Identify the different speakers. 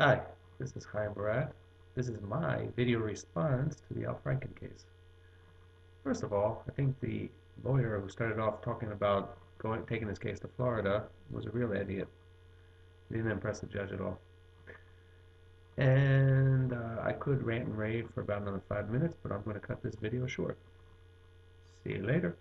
Speaker 1: Hi, this is Chaim Barat. This is my video response to the Al Franken case. First of all, I think the lawyer who started off talking about going taking this case to Florida was a real idiot. He didn't impress the judge at all. And uh, I could rant and rave for about another five minutes, but I'm going to cut this video short. See you later.